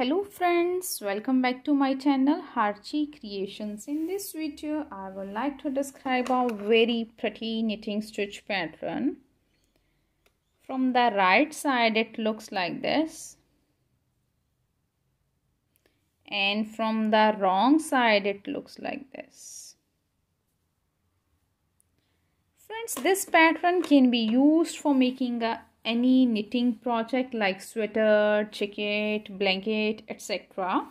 hello friends welcome back to my channel Harji creations. In this video i would like to describe a very pretty knitting stitch pattern. From the right side it looks like this. And from the wrong side it looks like this. Friends this pattern can be used for making a any knitting project like sweater, jacket, blanket, etc.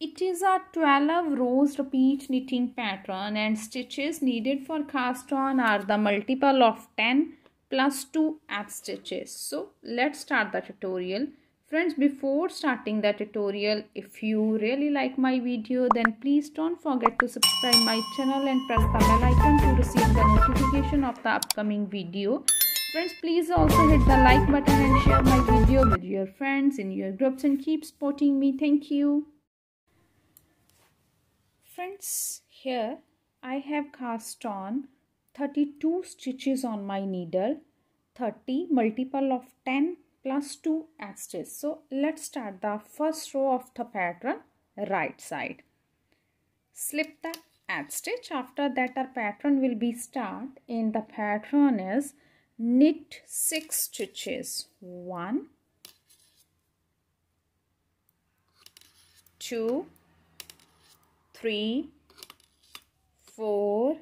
It is a 12 rows repeat knitting pattern and stitches needed for cast on are the multiple of 10 plus 2 F stitches. So let's start the tutorial. Friends before starting the tutorial if you really like my video then please don't forget to subscribe my channel and press the bell icon to receive the notification of the upcoming video Friends, please also hit the like button and share my video with your friends in your groups and keep supporting me. Thank you. Friends, here I have cast on 32 stitches on my needle. 30 multiple of 10 plus 2 stitches. So let's start the first row of the pattern right side. Slip the edge stitch. After that our pattern will be start in the pattern is knit six stitches. One two three four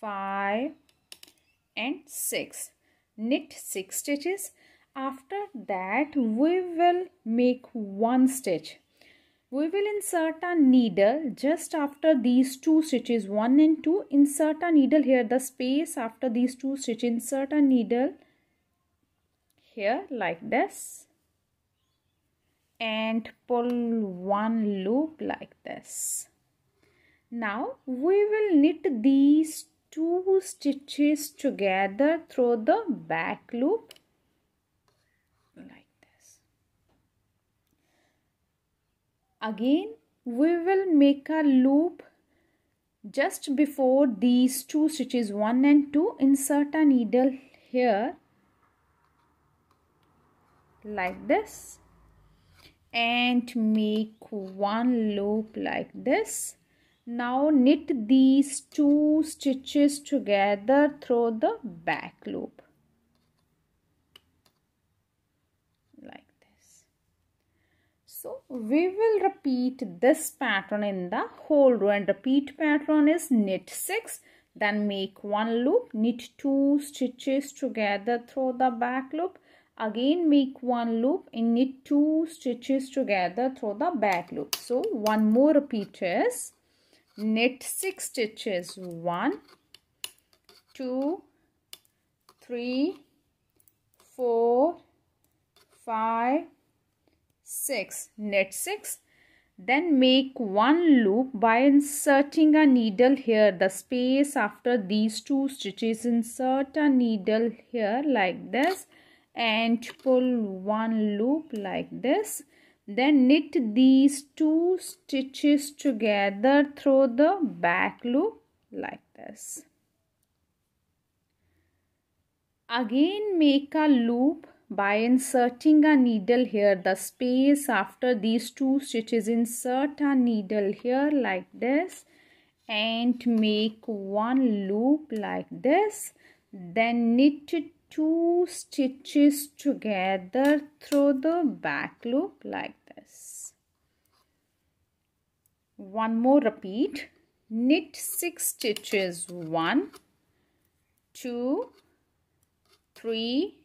five and six. Knit six stitches. After that we will make one stitch we will insert a needle just after these two stitches 1 and 2 insert a needle here the space after these two stitches. Insert a needle here like this. And pull one loop like this. Now we will knit these two stitches together through the back loop again we will make a loop just before these two stitches 1 and 2 insert a needle here like this and make one loop like this. Now knit these two stitches together through the back loop So we will repeat this pattern in the whole row. And repeat pattern is knit 6 then make one loop. Knit two stitches together through the back loop. Again make one loop and knit two stitches together through the back loop. So one more repeat is knit six stitches. One two three four five 6 knit 6 then make one loop by inserting a needle here. The space after these two stitches insert a needle here like this and pull one loop like this. Then knit these two stitches together through the back loop like this. Again make a loop by inserting a needle here. The space after these two stitches insert a needle here like this and make one loop like this. Then knit two stitches together through the back loop like this. One more repeat. Knit six stitches. One two three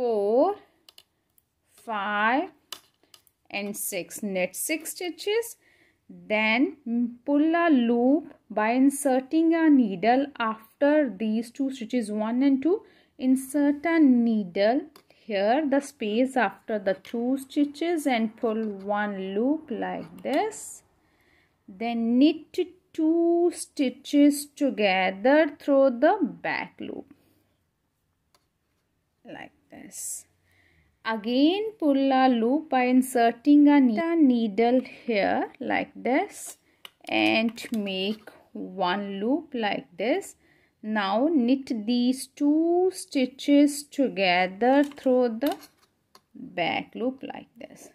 four five and six. Knit six stitches. Then pull a loop by inserting a needle after these two stitches one and two. Insert a needle here the space after the two stitches and pull one loop like this. Then knit two stitches together through the back loop this. Again pull a loop by inserting a needle here like this and make one loop like this. Now knit these two stitches together through the back loop like this.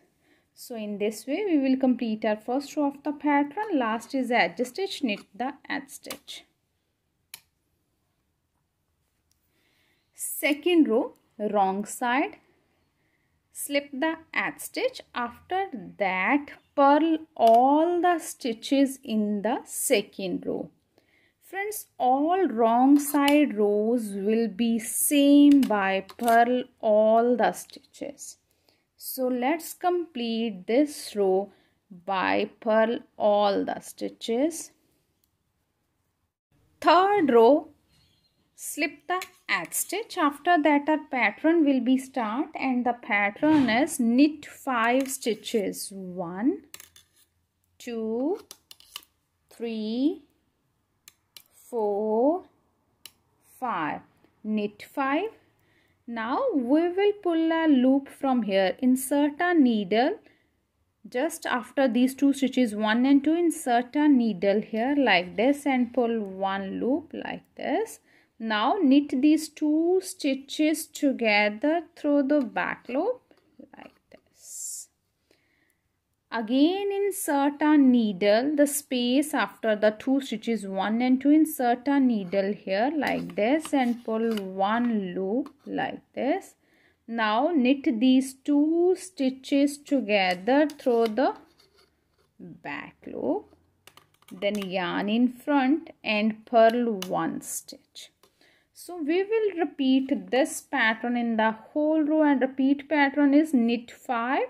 So in this way we will complete our first row of the pattern. Last is edge stitch, knit the edge stitch. Second row, wrong side, slip the edge stitch. After that purl all the stitches in the second row. Friends, all wrong side rows will be same by purl all the stitches. So let's complete this row by purl all the stitches. Third row, slip the edge stitch. After that our pattern will be start and the pattern is knit 5 stitches. 1, 2, 3, 4, 5. Knit 5 now we will pull a loop from here. Insert a needle just after these two stitches 1 and 2 insert a needle here like this and pull one loop like this. Now knit these two stitches together through the back loop like this. Again insert a needle, the space after the two stitches 1 and 2 insert a needle here like this and pull one loop like this. Now knit these two stitches together through the back loop. Then yarn in front and purl one stitch. So we will repeat this pattern in the whole row and repeat pattern is knit 5,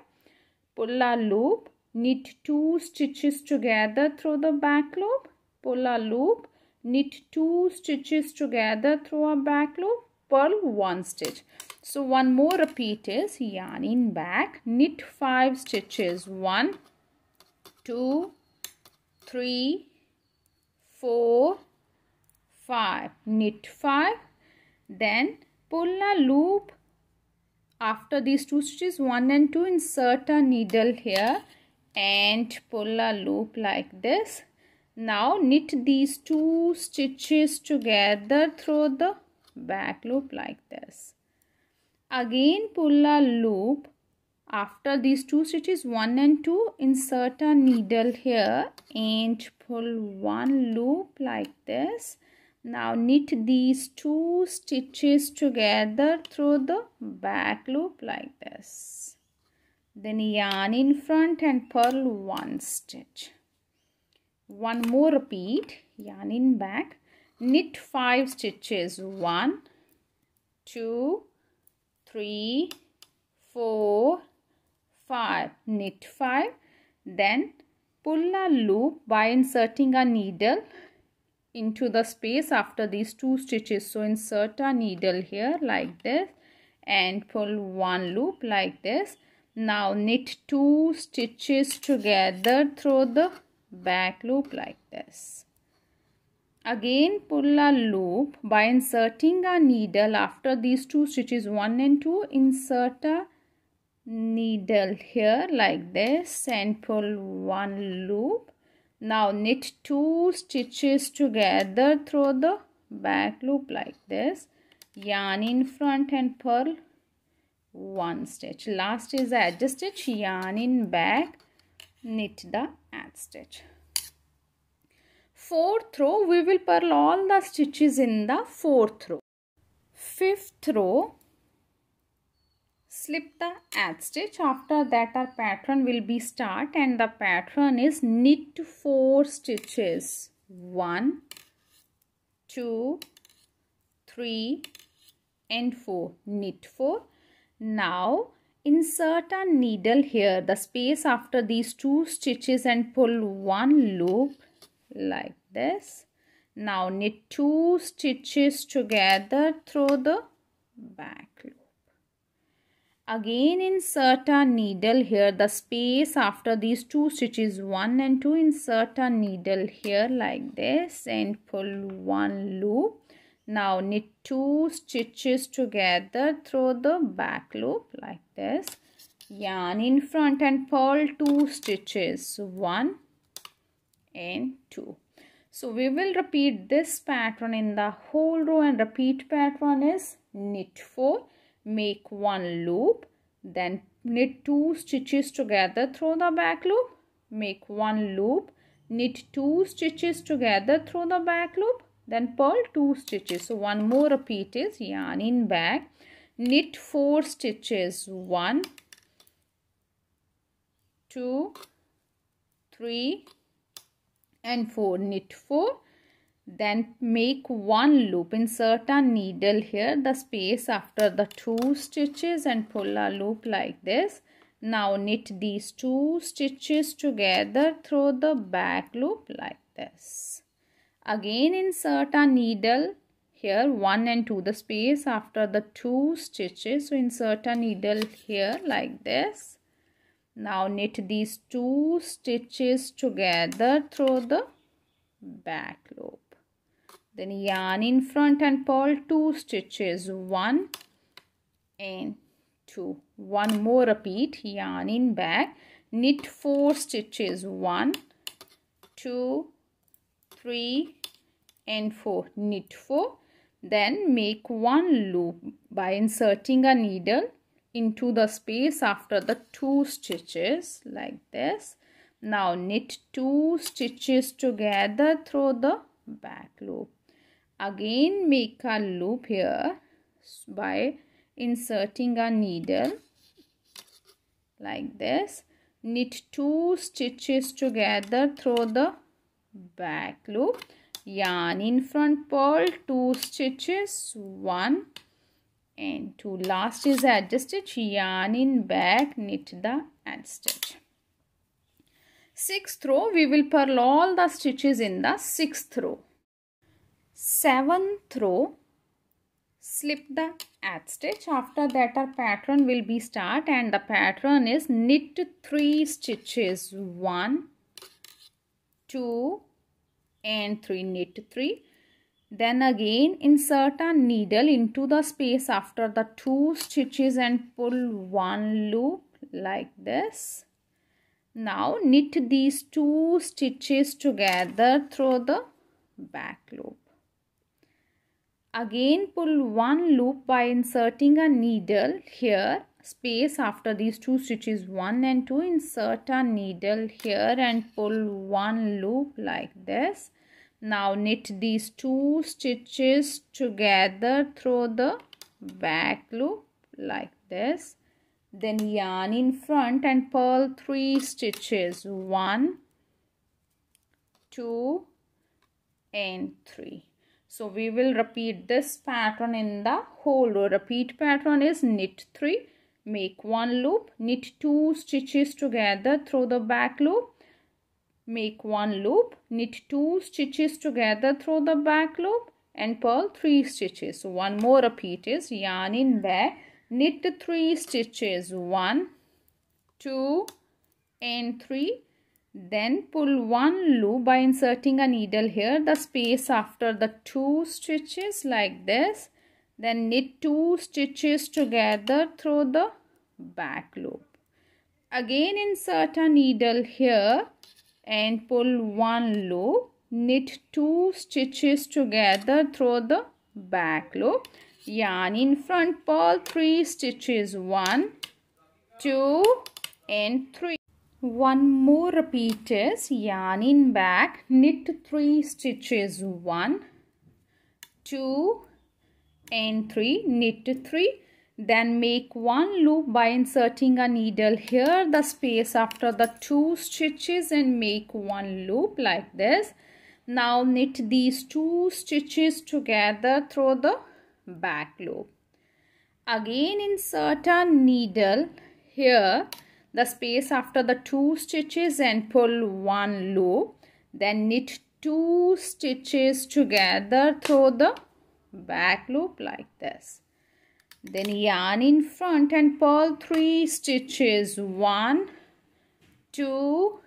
pull a loop, knit two stitches together through the back loop pull a loop knit two stitches together through a back loop purl one stitch. So one more repeat is yarn in back knit five stitches one two three four five. Knit five. Then pull a loop. After these two stitches one and two insert a needle here and pull a loop like this. Now knit these two stitches together through the back loop like this. Again pull a loop. After these two stitches 1 and 2 insert a needle here and pull one loop like this now knit these two stitches together through the back loop like this. Then yarn in front and purl one stitch. One more repeat yarn in back. Knit five stitches. One two three four five. Knit five. Then pull a loop by inserting a needle into the space after these two stitches so insert a needle here like this and pull one loop like this now knit two stitches together through the back loop like this. Again pull a loop by inserting a needle after these two stitches 1 and 2 insert a needle here like this and pull one loop. Now knit two stitches together through the back loop like this. Yarn in front and purl. One stitch. Last is the edge stitch. Yarn in back. Knit the edge stitch. Fourth row we will purl all the stitches in the fourth row. Fifth row slip the edge stitch. After that our pattern will be start and the pattern is knit four stitches. One two three and four. Knit four. Now insert a needle here. The space after these two stitches and pull one loop like this. Now knit two stitches together through the back loop. Again insert a needle here the space after these two stitches 1 and 2 insert a needle here like this and pull one loop now knit two stitches together through the back loop like this. Yarn in front and purl two stitches. One and two. So we will repeat this pattern in the whole row and repeat pattern is knit 4, make one loop, then knit two stitches together through the back loop make one loop knit two stitches together through the back loop then purl two stitches. So one more repeat is yarn in back. Knit four stitches. One two three and four. Knit four then make one loop insert a needle here the space after the two stitches and pull a loop like this. Now knit these two stitches together through the back loop like this. Again insert a needle here 1 and 2 the space after the two stitches. So insert a needle here like this. Now knit these two stitches together through the back loop then yarn in front and purl two stitches. One and two. One more repeat. Yarn in back. Knit four stitches. One two three and four. Knit four. Then make one loop by inserting a needle into the space after the two stitches like this. Now knit two stitches together through the back loop again make a loop here by inserting a needle like this. Knit two stitches together through the back loop. Yarn in front purl two stitches one. And two last is edge stitch yarn in back knit the edge stitch sixth row we will purl all the stitches in the sixth row seventh row slip the edge stitch. After that our pattern will be start and the pattern is knit three stitches. One two and three knit three. Then again insert a needle into the space after the two stitches and pull one loop like this. Now knit these two stitches together through the back loop Again pull one loop by inserting a needle here. Space after these two stitches 1 and 2 insert a needle here and pull one loop like this. Now knit these two stitches together. Through the back loop like this. Then yarn in front and purl three stitches. One two and three so we will repeat this pattern in the whole row. Repeat pattern is knit 3, make 1 loop, knit 2 stitches together through the back loop, make 1 loop, knit 2 stitches together through the back loop and purl 3 stitches. So one more repeat is yarn in back, knit 3 stitches, 1, 2 and 3 then pull one loop by inserting a needle here, the space after the two stitches like this. Then knit two stitches together through the back loop. Again insert a needle here and pull one loop. Knit two stitches together through the back loop. Yarn in front, purl three stitches. One, two and three. One more repeat is yarn in back, knit 3 stitches 1, 2 and 3, knit 3. Then make one loop by inserting a needle here, the space after the two stitches and make one loop like this. Now knit these two stitches together through the back loop. Again insert a needle here the space after the two stitches and pull one loop. Then knit two stitches together through the back loop like this. Then yarn in front and purl three stitches. One two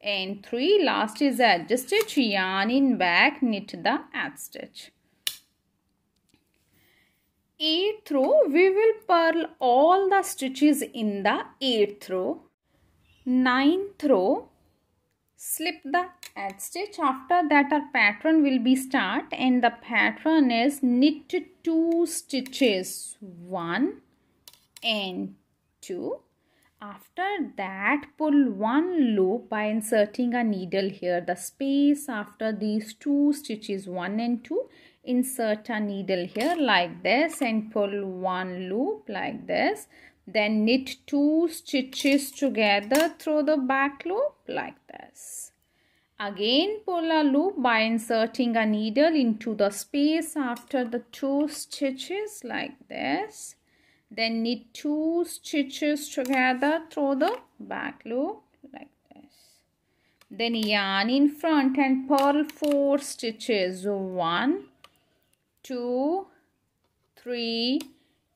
and three. Last is edge stitch. Yarn in back. Knit the edge stitch 8th row we will purl all the stitches in the 8th row 9th row slip the edge stitch. After that our pattern will be start and the pattern is knit two stitches one and two. After that pull one loop by inserting a needle here. The space after these two stitches one and two insert a needle here like this and pull one loop like this. Then knit two stitches together through the back loop like this. Again pull a loop by inserting a needle into the space after the two stitches like this. Then knit two stitches together through the back loop like this. Then yarn in front and purl four stitches. One two three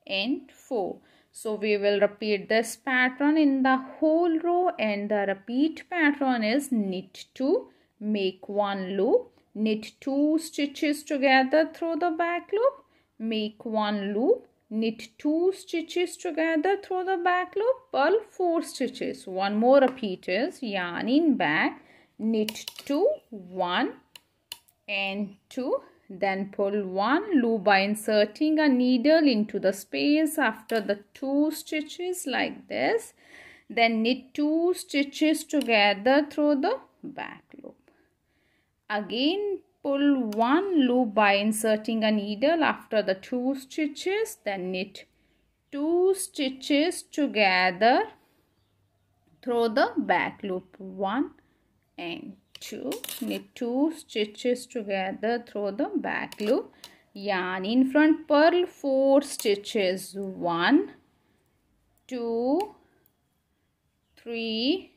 and four. So we will repeat this pattern in the whole row and the repeat pattern is knit two make one loop. Knit two stitches together through the back loop. Make one loop. Knit two stitches together through the back loop. Purl four stitches. One more repeat is yarn in back. Knit two one and two then pull one loop by inserting a needle into the space after the two stitches like this. Then knit two stitches together through the back loop. Again pull one loop by inserting a needle after the two stitches. Then knit two stitches together through the back loop. One and two knit two stitches together through the back. Loop yarn in front purl four stitches. One two three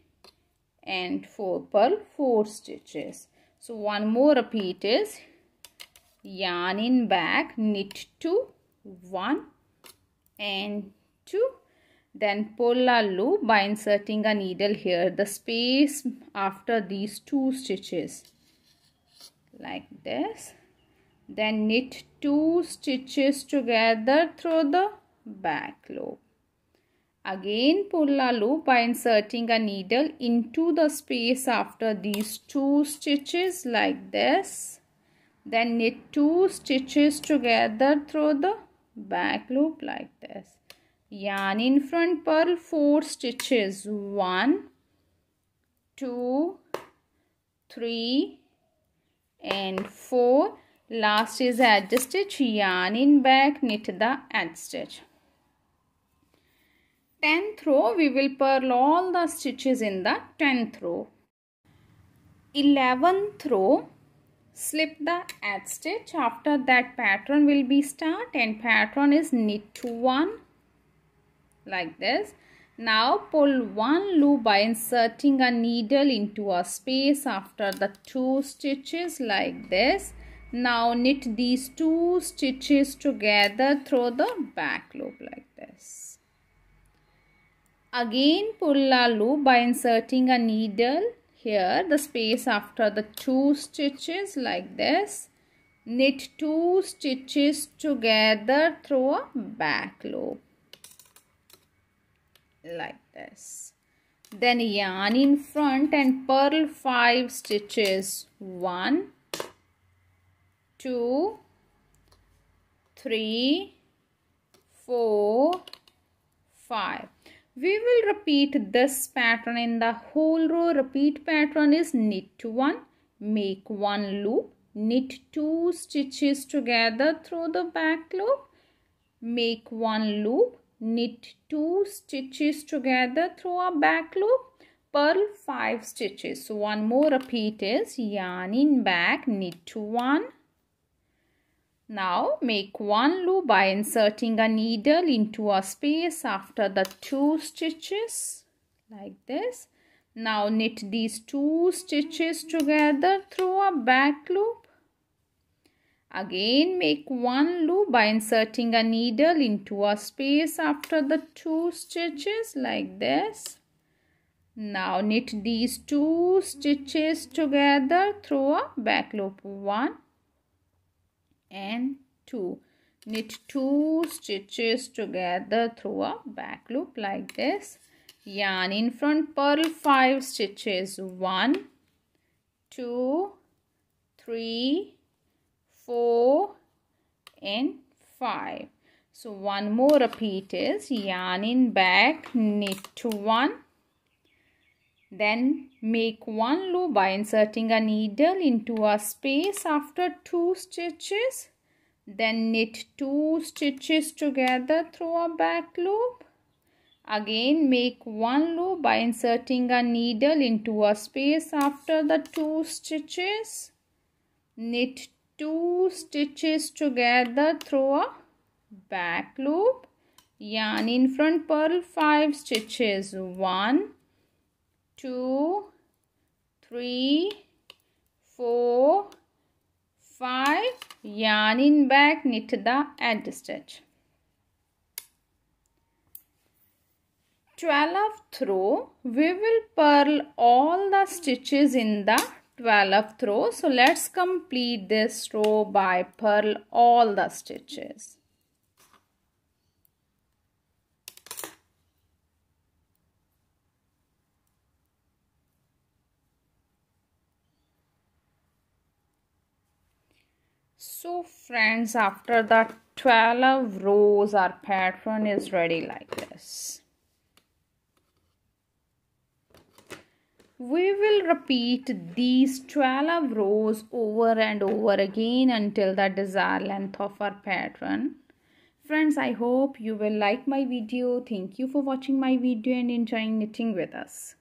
and four. Purl four stitches. So one more repeat is yarn in back, knit two, one and two. Then pull a loop by inserting a needle here, the space after these two stitches like this. Then knit two stitches together through the back loop. Again pull a loop by inserting a needle into the space after these two stitches like this. Then knit two stitches together through the back loop like this. Yarn in front purl four stitches. One, two, three and four. Last is edge stitch. Yarn in back, knit the edge stitch. 10th row we will purl all the stitches in the 10th row 11th row slip the edge stitch after that pattern will be start and pattern is knit to one like this. Now pull one loop by inserting a needle into a space after the two stitches like this. Now knit these two stitches together through the back loop like this. Again pull a loop by inserting a needle here the space after the two stitches like this. Knit two stitches together through a back loop like this. Then yarn in front and purl 5 stitches. 1, 2, 3, 4, 5 we will repeat this pattern in the whole row repeat pattern is knit one make one loop knit two stitches together through the back loop make one loop knit two stitches together through a back loop. Purl five stitches. So one more repeat is yarn in back. Knit one. Now make one loop by inserting a needle into a space after the two stitches. Like this. Now knit these two stitches together through a back loop. Again make one loop by inserting a needle into a space after the two stitches like this. Now knit these two stitches together through a back loop. One and 2 knit two stitches together through a back loop like this yarn in front purl five stitches one two three four and five So one more repeat is yarn in back, knit 1. Then make one loop by inserting a needle into a space after 2 stitches. Then knit 2 stitches together through a back loop. Again make one loop by inserting a needle into a space after the 2 stitches. Knit 2 stitches together through a back loop. Yarn in front purl 5 stitches. 1 2 3 4 5 yarn in back knit the edge stitch. 12th row we will purl all the stitches in the 12th row so let's complete this row by purl all the stitches So friends, after the 12 rows, our pattern is ready like this. We will repeat these 12 rows over and over again until the desired length of our pattern. Friends, I hope you will like my video. Thank you for watching my video and enjoying knitting with us.